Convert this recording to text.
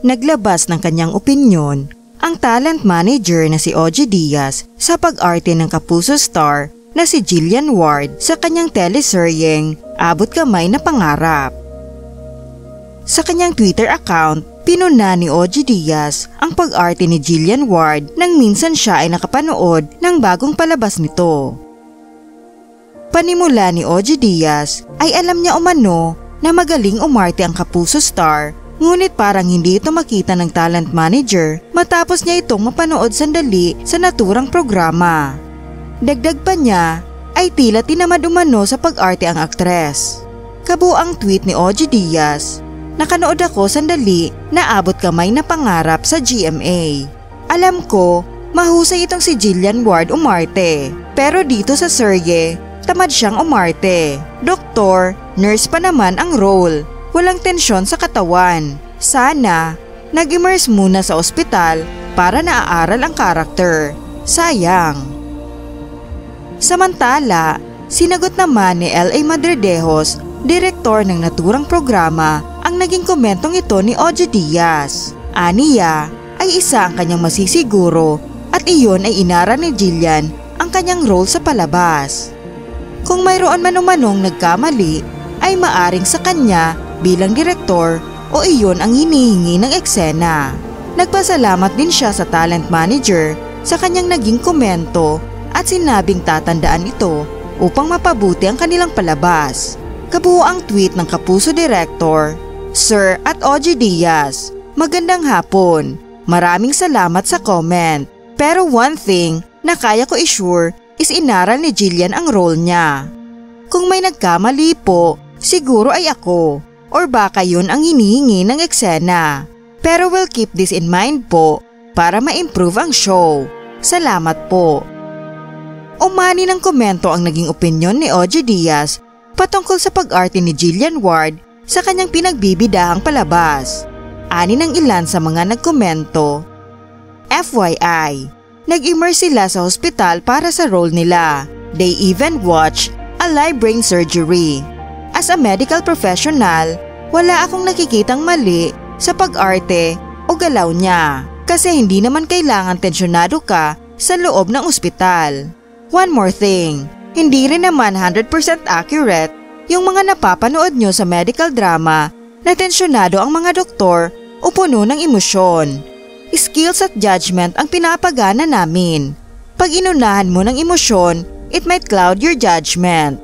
naglabas ng kanyang opinyon ang talent manager na si Oji Diaz sa pag-arte ng kapuso star na si Jillian Ward sa kanyang teleseryeng Abot Kamay na Pangarap. Sa kanyang Twitter account, pinuna ni Oji Diaz ang pag-arte ni Jillian Ward nang minsan siya ay nakapanood ng bagong palabas nito. Panimula ni Oji Diaz ay alam niya umano na magaling umarte ang kapuso star Ngunit parang hindi ito makita ng talent manager matapos niya itong mapanood sandali sa naturang programa. Dagdag pa niya ay tila tinamad umano sa pag-arte ang aktres. Kabuang tweet ni Oji Diaz, Nakanood ako sandali na abot kamay na pangarap sa GMA. Alam ko, mahusay itong si Jillian Ward umarte. Pero dito sa serye, tamad siyang umarte. Doktor, nurse pa naman ang role walang tensyon sa katawan. Sana, nag-immerse muna sa ospital para naaaral ang karakter. Sayang. Samantala, sinagot naman ni L.A. Madridejos, direktor ng naturang programa, ang naging komentong ito ni Ojo Diaz. Aniya ay isa ang kanyang masisiguro at iyon ay inara ni Jillian ang kanyang role sa palabas. Kung mayroon man umanong nagkamali, ay maaring sa kanya bilang direktor o iyon ang hinihingi ng eksena. Nagpasalamat din siya sa talent manager sa kanyang naging komento at sinabing tatandaan ito upang mapabuti ang kanilang palabas. Kabuo ang tweet ng Kapuso Director, Sir at Oji Diaz, magandang hapon. Maraming salamat sa comment. Pero one thing na kaya ko isure is inaral ni Jillian ang role niya. Kung may nagkamali po, siguro ay ako or baka yun ang hinihingi ng eksena. Pero we'll keep this in mind po para ma-improve ang show. Salamat po. Umani ng komento ang naging opinyon ni Oji Diaz patungkol sa pag-arte ni Jillian Ward sa kanyang pinagbibidahang palabas. Ani ng ilan sa mga nagkomento. FYI, nag-immerse sila sa hospital para sa role nila. They even watch a live brain surgery As a medical professional, wala akong nakikitang mali sa pag-arte o galaw niya kasi hindi naman kailangan tensyonado ka sa loob ng ospital. One more thing, hindi rin naman 100% accurate yung mga napapanood nyo sa medical drama na tensyonado ang mga doktor o puno ng emosyon. Skills at judgment ang pinapagana namin. Pag inunahan mo ng emosyon, it might cloud your judgment.